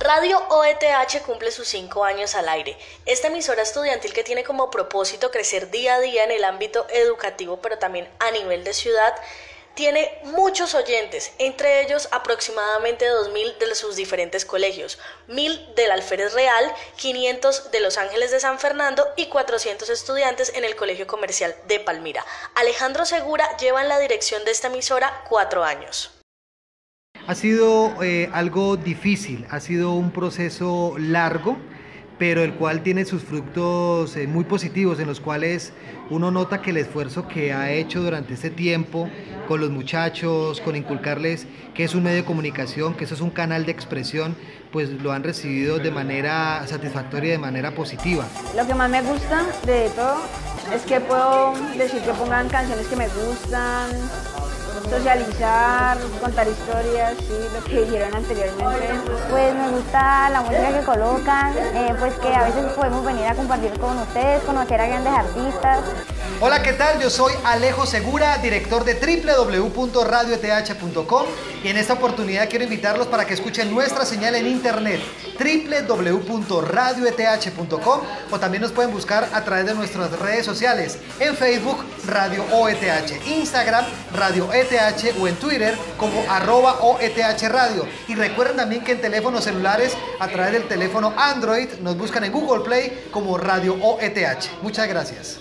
Radio OETH cumple sus cinco años al aire. Esta emisora estudiantil que tiene como propósito crecer día a día en el ámbito educativo, pero también a nivel de ciudad, tiene muchos oyentes, entre ellos aproximadamente 2.000 de sus diferentes colegios, 1.000 del Alférez Real, 500 de Los Ángeles de San Fernando y 400 estudiantes en el Colegio Comercial de Palmira. Alejandro Segura lleva en la dirección de esta emisora cuatro años. Ha sido eh, algo difícil, ha sido un proceso largo, pero el cual tiene sus frutos eh, muy positivos, en los cuales uno nota que el esfuerzo que ha hecho durante este tiempo con los muchachos, con inculcarles que es un medio de comunicación, que eso es un canal de expresión, pues lo han recibido de manera satisfactoria y de manera positiva. Lo que más me gusta de todo es que puedo decir que pongan canciones que me gustan, socializar, contar historias, sí, lo que dijeron anteriormente. Pues me gusta la música que colocan, eh, pues que a veces podemos venir a compartir con ustedes, conocer a grandes artistas. Hola, ¿qué tal? Yo soy Alejo Segura, director de www.radioeth.com y en esta oportunidad quiero invitarlos para que escuchen nuestra señal en internet www.radioeth.com o también nos pueden buscar a través de nuestras redes sociales en Facebook Radio OETH, Instagram Radio ETH o en Twitter como arroba OETH Radio. Y recuerden también que en teléfonos celulares a través del teléfono Android nos buscan en Google Play como Radio OETH. Muchas gracias.